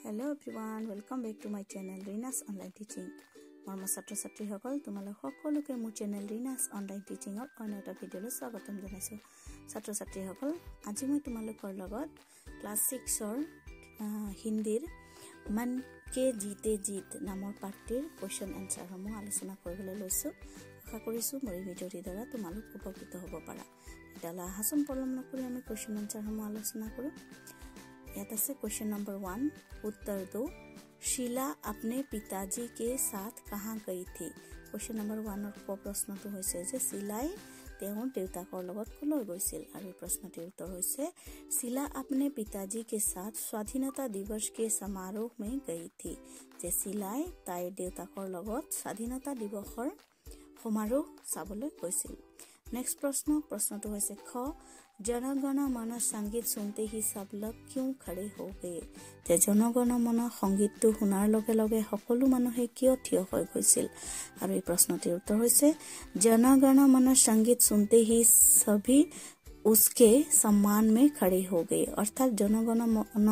Hello' everyone welcome back to my channel Rinash online teaching মৰ্ম ছাত্ৰ ছাত্ৰীসকল তোমালোক সকলোকে মোৰ চেনেল ৰিনাছ অনলাইন টিচিঙত অন্য এটা ভিডিঅ'লৈ স্বাগতম জনাইছোঁ ছাত্ৰ ছাত্ৰীসকল আজি মই তোমালোকৰ লগত ক্লাছ ছিক্সৰ হিন্দীৰ মন কে জিতে জিত নামৰ পাৰ্টিৰ কুৱেশ্যন এনচাৰসমূহ আলোচনা কৰিবলৈ লৈছোঁ আশা কৰিছোঁ মোৰ এই ভিডিঅ'টিৰ দ্বাৰা তোমালোক উপকৃত হ'ব পাৰা তেতিয়াহ'লে আহাচোন পলম নকৰি আমি কুৱেশ্যন এনচাৰসমূহ আলোচনা কৰোঁ ইয়াত আছে কুৱেশ্যন নম্বৰ ওৱান উত্তৰ শিলা আপনে পিতাজী কে সাথ কাহা গৈ থি কুৱেশ্যন নম্বৰ ওৱানৰ প্ৰশ্নটো হৈছে যে শিলাই তেওঁৰ দেউতাকৰ লগত কলৈ গৈছিল আৰু প্ৰশ্নটিৰ উত্তৰ হৈছে শিলা আপনে পিতাজী কে সাথ স্বাধীনতা দিৱস কে সমাৰোহ মে গৈ থি যে শিলাই তাইৰ দেউতাকৰ লগত স্বাধীনতা দিৱসৰ সমাৰোহ চাবলৈ গৈছিল নেক্সট প্ৰশ্ন প্ৰশ্নটো হৈছে খ জনগণ মন সংগীত শুনতে সি চব লোক কিয় খৰে হৈ গয়ে যে জনগণ মন শুনাৰ লগে লগে সকলো মানুহে কিয় থিয় হৈ গৈছিল? আৰু এই প্ৰশ্নটিৰ উত্তৰ হৈছে জনগণ মন সংগীত শুনতে সি সভি উচকে সন্মান মে খৰে হৈ গয়ে অৰ্থাৎ জনগণ মন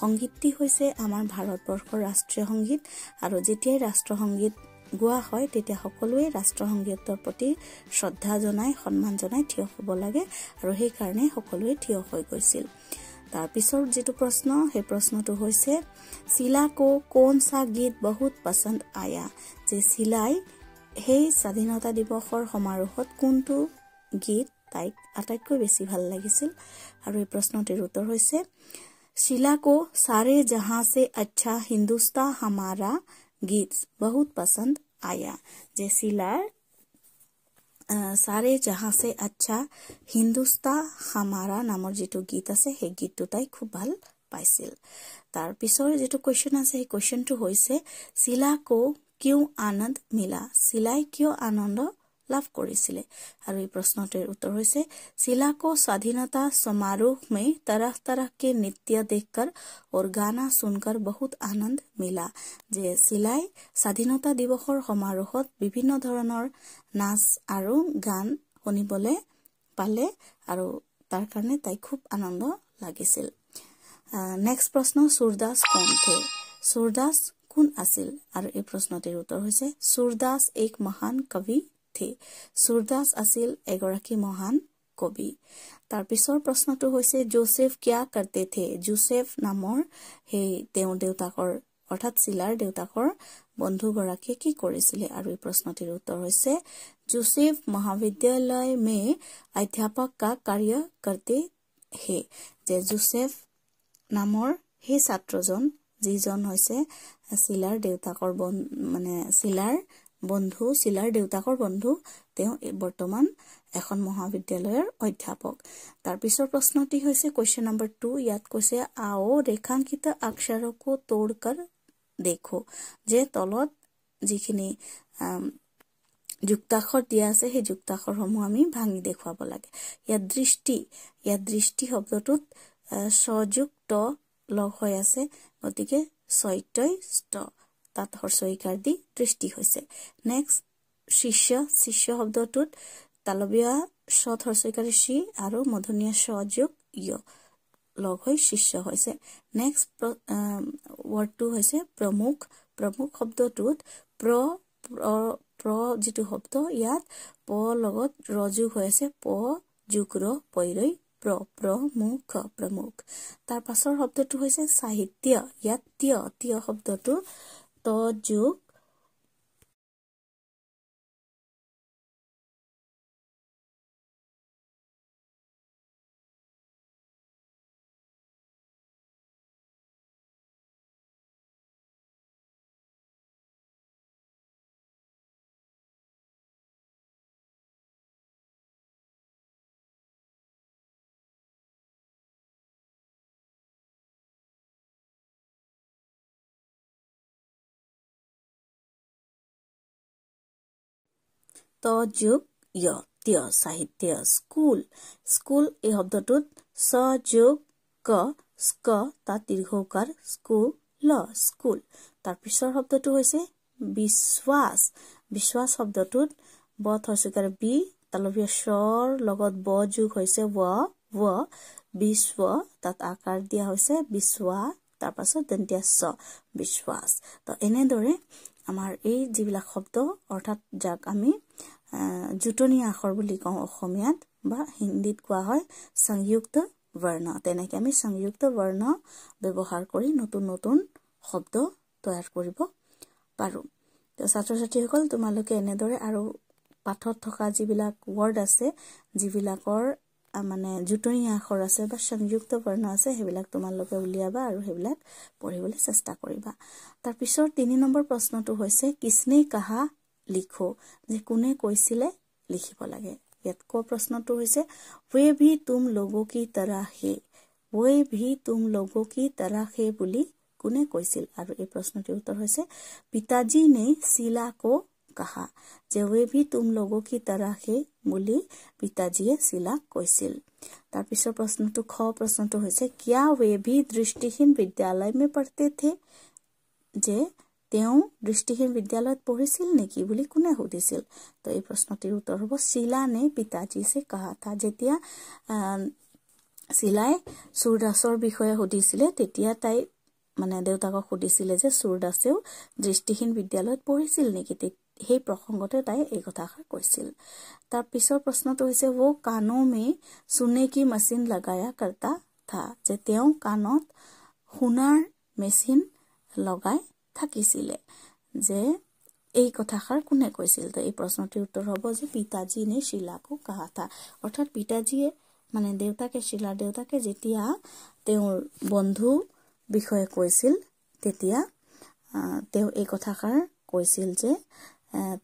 সংগীতটি হৈছে আমাৰ ভাৰতবৰ্ষৰ ৰাষ্ট্ৰীয় সংগীত। আৰু যেতিয়াই ৰাষ্ট্ৰ সংগীত গোৱা হয় তেতিয়া সকলোৱে ৰাষ্ট্ৰ সংগীতৰ প্ৰতি শ্ৰদ্ধা জনাই সন্মান জনাই থিয় হ'ব লাগে আৰু সেইকাৰণে সকলোৱে থিয় হৈ গৈছিল। তাৰপিছৰ যিটো প্ৰশ্ন সেই প্ৰশ্নটো হৈছে চিলা কো কোন চা গীত বহুত পচন্দ আয়া? যে চিলাই সেই স্বাধীনতা দিৱসৰ সমাৰোহত কোনটো গীত তাইক আটাইতকৈ বেছি ভাল লাগিছিল? আৰু এই প্ৰশ্নটিৰ উত্তৰ হৈছে চিলা কো চাৰে জাহা চে আচ্ছা হিন্দুস্তা হামাৰা পচন্দ আয়া যে চিলাৰ চাৰে জাহাছে আচ্ছা হিন্দুস্তা হামাৰা নামৰ যিটো গীত আছে সেই গীতটো তাই খুব ভাল পাইছিল তাৰ পিছৰ যিটো কুৱেশ্যন আছে সেই কুৱেশ্যনটো হৈছে চিলা কো কিয় আনন্দ মিলা চিলাই কিয় আনন্দ লাভ কৰিছিলে। আৰু এই প্ৰশ্নটিৰ উত্তৰ হৈছে চিলা কো স্বাধীনতা সমাৰোহ মে তৰহ তৰহ কে নৃত্য দেখকৰ और গানা শুনকৰ বহুত আনন্দ মিলা যে চিলাই স্বাধীনতা দিৱসৰ সমাৰোহত বিভিন্ন ধৰণৰ নাচ আৰু গান শুনিবলৈ পালে আৰু তাৰ কাৰণে তাই খুব আনন্দ লাগিছিল। নেক্সট প্ৰশ্ন চুৰদাস কোন থে চুৰদাস কোন আছিল? আৰু এই প্ৰশ্নটিৰ উত্তৰ হৈছে চুৰদাস এক মহান কবি থে চুৰদাস আছিল এগৰাকী মহান কবি। তাৰ পিছৰ প্ৰশ্নটো হৈছে জোচেফ কিয়া কৰতে থে? জোচেফ নামৰ সেই তেওঁৰ দেউতাকৰ অৰ্থাৎ চিলাৰ দেউতাকৰ বন্ধুগৰাকীয়ে কি কৰিছিলে? আৰু এই প্ৰশ্নটিৰ উত্তৰ হৈছে জোচেফ মহাবিদ্যালয় মে অধ্যাপক কা কাৰ্য কৰতে হে যে জোচেফ নামৰ সেই ছাত্ৰজন যিজন হৈছে চিলাৰ দেউতাকৰ মানে চিলাৰ বন্ধু চিলাৰ দেউতাকৰ বন্ধু তেওঁ বৰ্তমান এখন মহাবিদ্যালয়ৰ অধ্যাপক। তাৰ পিছৰ প্ৰশ্নটি হৈছে কুৱেশ্যন নম্বৰ টু ইয়াত কৈছে আও ৰেখাংকিত অক্ষৰকো তোড়কৰ দেখো যে তলত যিখিনি যুক্তাক্ষৰ দিয়া আছে সেই যুক্তাক্ষৰসমূহ আমি ভাঙি দেখুৱাব লাগে। ইয়াত দৃষ্টি ইয়াত দৃষ্টি শব্দটোত স্বযুক্ত লগ হৈ আছে গতিকে চৈত্যই ষ্ট তাত হৰ্ষইকাৰ দি দৃষ্টি হৈছে। নেক্সট শিষ্য শিষ্য শব্দটোত তালবীয়া সৎ হৰ্ষইকাৰী চি আৰু মধনীয়া সযোগ য় লগ হৈ শিষ্য হৈছে। নেক্সট ৱৰ্ডটো হৈছে প্ৰমুখ। প্ৰমুখ শব্দটোত প্ৰ প্ৰ যিটো শব্দ ইয়াত প লগত ৰযোগ হৈ আছে। প যোগ ৰ পৈৰৈ প্ৰ প্ৰমুখ প্ৰমুখ। তাৰ পাছৰ শব্দটো হৈছে সাহিত্য। ইয়াত তীয় তীয় শব্দটো ত যোগ য় তীয় সাহিত্য স্কুল। স্কুল এই শব্দটোত স যোগ ক স্ক তাত দীৰ্ঘকাৰ স্কুল ল স্কুল। তাৰ পিছৰ শব্দটো হৈছে বিশ্বাস। বিশ্বাস শব্দটোত ব থচিকাৰ বি তালবীয় স্বৰ লগত ব যোগ হৈছে ৱ ৱ বিশ্ব। তাত আকাৰ দিয়া হৈছে বিশ্বৱা তাৰপাছত দন্তীয়া চ বিশ্বাস। তো এনেদৰে আমাৰ এই যিবিলাক শব্দ অৰ্থাৎ যাক আমি জোটনীয়া আখৰ বুলি কওঁ অসমীয়াত বা হিন্দীত কোৱা হয় সংযুক্ত বৰ্ণ। তেনেকৈ আমি সংযুক্ত বৰ্ণ ব্যৱহাৰ কৰি নতুন নতুন শব্দ তৈয়াৰ কৰিব পাৰোঁ। তো ছাত্ৰ ছাত্ৰীসকল তোমালোকে এনেদৰে আৰু পাঠত থকা যিবিলাক ৱৰ্ড আছে যিবিলাকৰ মানে জোটনীয়া আখৰ আছে বা সংযুক্ত বৰ্ণ আছে সেইবিলাক তোমালোকে উলিয়াবা আৰু সেইবিলাক পঢ়িবলৈ চেষ্টা কৰিবা। তাৰপিছত তিনি নম্বৰ প্ৰশ্নটো হৈছে কিষ্ণে কাহা লিখো। যে কোনে কৈছিলে লিখিব লাগে। ইয়াত কোৱা প্ৰশ্নটো হৈছে ৱে ভি তুম লগো কি তৰাহে ৱে ভি তুম লগো কি তৰাহে বুলি কোনে কৈছিল? আৰু এই প্ৰশ্নটিৰ উত্তৰ হৈছে পিতাজী নে শিলা কো কাহা? যে ৱে ভি তুম লগো কি তৰাহে বুলি পিতাজীয়ে শিলাক কৈছিল। তাৰপিছৰ প্ৰশ্নটো খ প্ৰশ্নটো হৈছে কিয়া ৱে ভি দৃষ্টিহীন বিদ্যালয় মে পঢ়তে থে? যে তেওঁ দৃষ্টিহীন বিদ্যালয়ত পঢ়িছিল নেকি বুলি কোনে সুধিছিল? তো এই প্ৰশ্নটিৰ উত্তৰ হ'ব শিলা নে পিতাজী চে কাহা থা যেতিয়া চিলাই চুৰদাসৰ বিষয়ে সুধিছিলে তেতিয়া তাই মানে দেউতাকক সুধিছিলে যে চুৰদাসেও দৃষ্টিহীন বিদ্যালয়ত পঢ়িছিল নেকি? সেই প্ৰসংগতে তাই এই কথাষাৰ কৈছিল। তাৰ পিছৰ প্ৰশ্নটো হৈছে ও কাণো মে চুনে কি মেচিন লগায়া কৰ্তা থা? যে তেওঁ কাণত সোণাৰ মেচিন লগাই থাকিছিলে যে এই কথাষাৰ কোনে কৈছিল? তো এই প্ৰশ্নটিৰ উত্তৰ হ'ব যে পিতাজী নে শিলাকো কাহা থা অৰ্থাৎ পিতাজীয়ে মানে দেউতাকে শিলাৰ দেউতাকে যেতিয়া তেওঁৰ বন্ধু বিষয়ে কৈছিল তেতিয়া তেওঁ এই কথাষাৰ কৈছিল যে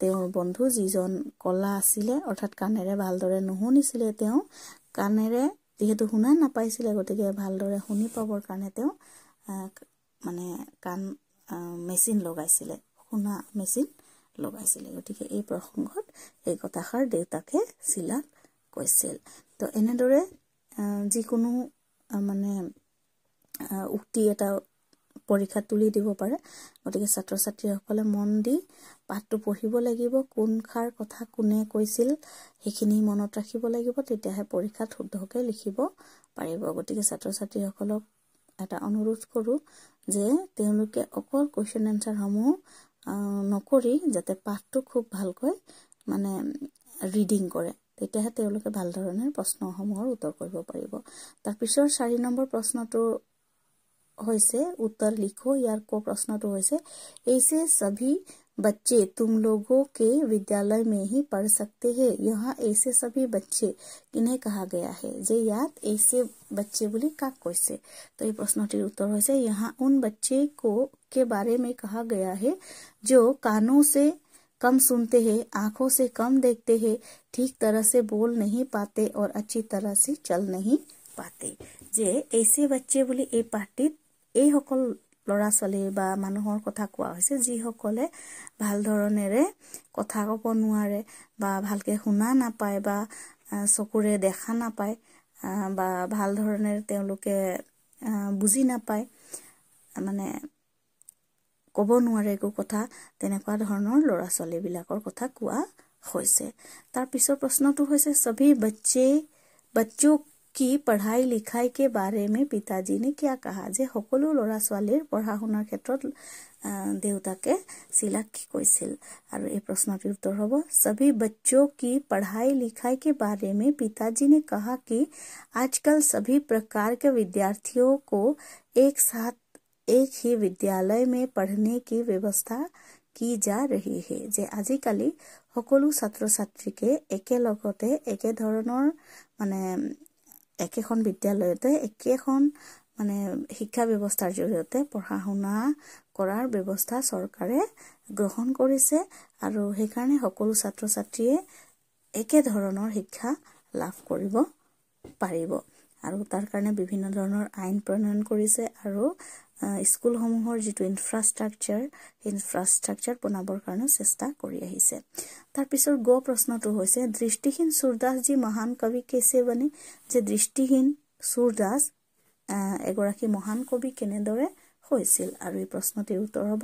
তেওঁৰ বন্ধু যিজন কলা আছিলে অৰ্থাৎ কাণেৰে ভালদৰে নুশুনিছিলে তেওঁ কাণেৰে যিহেতু শুনা নাপাইছিলে গতিকে ভালদৰে শুনি পাবৰ কাৰণে তেওঁ মানে কাণ মেচিন লগাইছিলে। শুনা মেচিন লগাইছিলে। গতিকে এই প্ৰসংগত এই কথাষাৰ দেউতাকে চিলাক কৈছিল। তো এনেদৰে যিকোনো মানে উক্তি এটা পৰীক্ষাত তুলি দিব পাৰে। গতিকে ছাত্ৰ ছাত্ৰীসকলে মন দি পাঠটো পঢ়িব লাগিব কোনষাৰ কথা কোনে কৈছিল সেইখিনি মনত ৰাখিব লাগিব তেতিয়াহে পৰীক্ষাত শুদ্ধকৈ লিখিব পাৰিব। গতিকে ছাত্ৰ ছাত্ৰীসকলক এটা অনুৰোধ কৰোঁ যে তেওঁলোকে অকল কুৱেশ্যন এনচাৰসমূহ নকৰি যাতে পাঠটো খুব ভালকৈ মানে ৰিডিং কৰে তেতিয়াহে তেওঁলোকে ভাল ধৰণে প্ৰশ্নসমূহৰ উত্তৰ কৰিব পাৰিব। তাৰপিছৰ চাৰি নম্বৰ প্ৰশ্নটো হৈছে উত্তৰ লিখো ইয়াৰ ক প্ৰশ্নটো হৈছে এইছে সভি बच्चे तुम लोगों के विद्यालय में ही पढ़ सकते हैं। यहाँ ऐसे सभी बच्चे इन्हें कहा गया है। जे याद, ऐसे बच्चे बोले, का कैसे? तो ये प्रश्न उत्तर हो। जाए यहाँ उन बच्चे को, के बारे में कहा गया है, जो कानों से कम सुनते हैं, आँखों से कम देखते हैं, ठीक तरह से बोल नहीं पाते और अच्छी तरह से चल नहीं पाते। जे ऐसे बच्चे बोले, ए पार्टी এইসকল ল'ৰা ছোৱালী বা মানুহৰ কথা কোৱা হৈছে যিসকলে ভাল ধৰণেৰে কথা ক'ব নোৱাৰে বা ভালকৈ শুনা নাপায় বা চকুৰে দেখা নাপায় বা ভাল ধৰণেৰে তেওঁলোকে বুজি নাপায় মানে ক'ব নোৱাৰে একো কথা তেনেকুৱা ধৰণৰ ল'ৰা ছোৱালীবিলাকৰ কথা কোৱা হৈছে। তাৰ পিছৰ প্ৰশ্নটো হৈছে সভি বচ্চে বচ্চো কি পঢ়াই লিখাই কে বাৰে মে পিতাজীনে কিয়া কাহা যে সকলো ল'ৰা ছোৱালীৰ পঢ়া শুনাৰ ক্ষেত্ৰত দেউতাকে চিলাক কি কৈছিল আৰু এই প্ৰশ্নটিৰ উত্তৰ হ'ব সভি বচ্চো কি পঢ়াই লিখাই কে বাৰে মে পিতাজী নে কাহা কি আজকাল সভি প্ৰকাৰ কে বিদ্যাৰ্থীও কো এক সাথ এক হি বিদ্যালয় মে পঢ়নে কি ব্যৱস্থা কি যা ৰহি হে যে আজিকালি সকলো ছাত্ৰ ছাত্ৰীকে একেলগতে একেধৰণৰ মানে একেখন বিদ্যালয়তে একেখন মানে শিক্ষা ব্যৱস্থাৰ জৰিয়তে পঢ়া শুনা কৰাৰ ব্যৱস্থা চৰকাৰে গ্ৰহণ কৰিছে আৰু সেইকাৰণে সকলো ছাত্ৰ ছাত্ৰীয়ে একেধৰণৰ শিক্ষা লাভ কৰিব পাৰিব। আৰু তাৰ কাৰণে বিভিন্ন ধৰণৰ আইন প্ৰণয়ন কৰিছে আৰু স্কুলসমূহৰ যিটো ইনফ্ৰাষ্ট্ৰাকচাৰ সেই ইনফ্ৰাষ্ট্ৰাকচাৰ বনাবৰ কাৰণে চেষ্টা কৰি আহিছে। তাৰপিছত গ প্ৰশ্নটো হৈছে দৃষ্টিহীন চুৰদাসজী মহান কবি কেছে বনে যে দৃষ্টিহীন চুৰদাস এগৰাকী মহান কবি কেনেদৰে হৈছিল? আৰু এই প্ৰশ্নটিৰ উত্তৰ হ'ব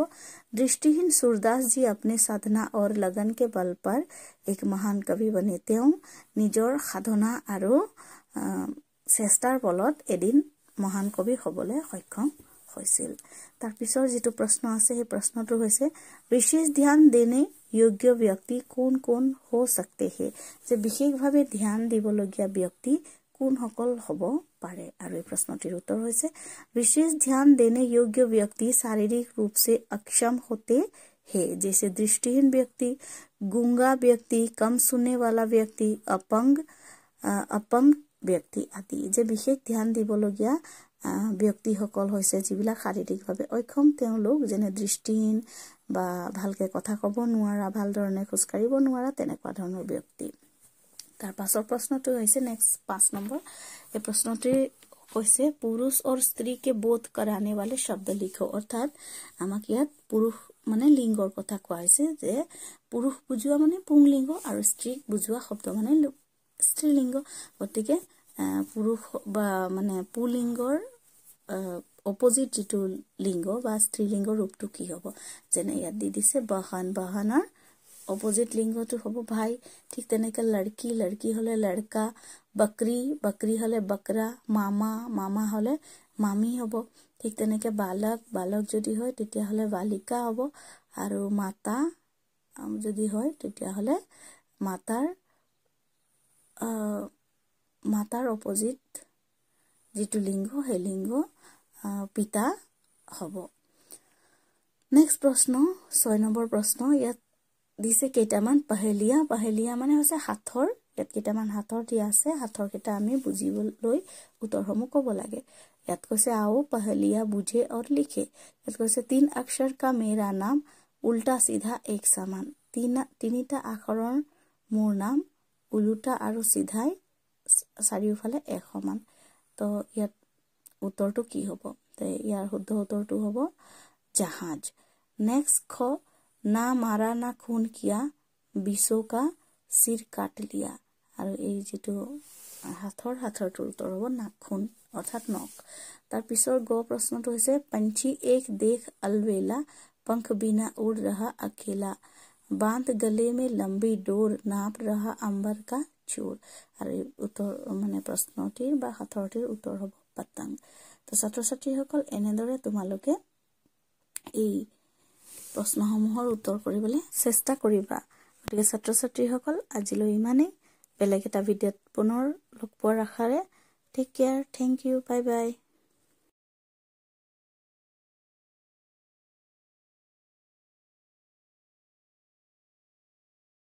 দৃষ্টিহীন চুৰদাসজী আপুনি সাধনা অৰ লগনকে বল পাৰ এক মহান কবি বনে তেওঁ নিজৰ সাধনা আৰু চেষ্টাৰ বলত এদিন মহান কবি হ'বলৈ সক্ষম হৈছিল তাৰপিছৰ যিটো প্ৰশ্ন আছে সেই প্ৰশ্নটো হৈছে বিশেষ ধ্যান দেনে যোগ্য ব্যক্তি কোন কোন হ চাকতেহে যে বিশেষভাৱে ধ্যান দিবলগীয়া ব্যক্তি কোনসকল হ'ব পাৰে আৰু এই প্ৰশ্নটিৰ উত্তৰ হৈছে বিশেষ ধ্যান দেনে যোগ্য ব্যক্তি শাৰীৰিক ৰূপছে অক্ষম হতে হে जैसे दृष्टिहीन व्यक्ति गुंगा व्यक्ति कम सुनने वाला व्यक्ति अपंग अपंग ব্যক্তি আদি যে বিশেষ ধ্যান দিবলগীয়া ব্যক্তিসকল হৈছে যিবিলাক শাৰীৰিকভাৱে অক্ষম তেওঁলোক যেনে দৃষ্টিহীন বা ভালকৈ কথা ক'ব নোৱাৰা ভালধৰণে খোজকাঢ়িব নোৱাৰা তেনেকুৱা ধৰণৰ ব্যক্তি। তাৰ পাছৰ প্ৰশ্নটো হৈছে নেক্সট পাঁচ নম্বৰ। এই প্ৰশ্নটি কৈছে পুৰুষ আৰু স্ত্ৰীকে বোধ কৰানে বালে শব্দ লিখো অৰ্থাৎ আমাক ইয়াত পুৰুষ মানে লিংগৰ কথা কোৱা হৈছে যে পুৰুষ বুজোৱা মানে পুংলিংগ আৰু স্ত্ৰীক বুজোৱা শব্দ মানে স্ত্ৰীলিংগ। গতিকে পুৰুষ বা মানে পুলিংগৰ অপজিট যিটো লিংগ বা স্ত্ৰীলিংগৰ ৰূপটো কি হ'ব? যেনে ইয়াত দি দিছে বাহান বাহানৰ অপজিট লিংগটো হ'ব ভাই। ঠিক তেনেকৈ লড়কি লড়কি হ'লে লড়কা বকৰি বকৰি হ'লে বকৰা মামা মামা হ'লে মামী হ'ব। ঠিক তেনেকৈ বালক বালক যদি হয় তেতিয়াহ'লে বালিকা হ'ব। আৰু মাতা যদি হয় তেতিয়াহ'লে মাতাৰ মাতাৰ অপজিট যিটো লিংগ সেই লিংগ পিতা হ'ব। নেক্সট প্ৰশ্ন ছয় নম্বৰ প্ৰশ্ন ইয়াত দিছে কেইটামান পাহেলীয়া পাহেলীয়া মানে হৈছে সাঁথৰ ইয়াত কেইটামান সাঁথৰ দিয়া আছে সাঁথৰকেইটা আমি বুজিবলৈ উত্তৰসমূহ ক'ব লাগে। ইয়াত কৈছে আও পাহেলীয়া বুজে আৰু লিখে। ইয়াত কৈছে তিন অক্ষৰ কা মেৰা নাম উল্টা চিধা এক চামান তিনিটা আখৰৰ মোৰ নাম ওলোটা আৰু চিধাই চাৰিওফালে এক সমান। তো ইয়াত উত্তৰটো কি হ'ব? ইয়াৰ শুদ্ধ উত্তৰটো হ'ব জাহাজ। নেক্সট খ না মাৰা না খুন কিয়া বিচৌকা চিৰ কাট লিয়া। আৰু এই যিটো হাতৰ হাতৰটোৰ উত্তৰ হ'ব নাখুন অৰ্থাৎ নখ। তাৰপিছৰ গ প্ৰশ্নটো হৈছে পঞ্চী এক দেশ অলবেলা পংখ বিনা উড় ৰহা আকেলা বান্ধ গলে মে লম্বী ডোৰ নাপ ৰহা আম্বৰ কা চোৰ আৰু উত্তৰ মানে প্ৰশ্নটিৰ বা সাঁথৰটিৰ উত্তৰ হ'ব পাতাং তো ছাত্ৰ ছাত্ৰীসকল এনেদৰে তোমালোকে এই প্ৰশ্নসমূহৰ উত্তৰ কৰিবলৈ চেষ্টা কৰিবা। গতিকে ছাত্ৰ ছাত্ৰীসকল আজিলৈ ইমানেই। বেলেগ এটা ভিডিঅ'ত পুনৰ লগ পোৱাৰ আশাৰে take care thank you bye bye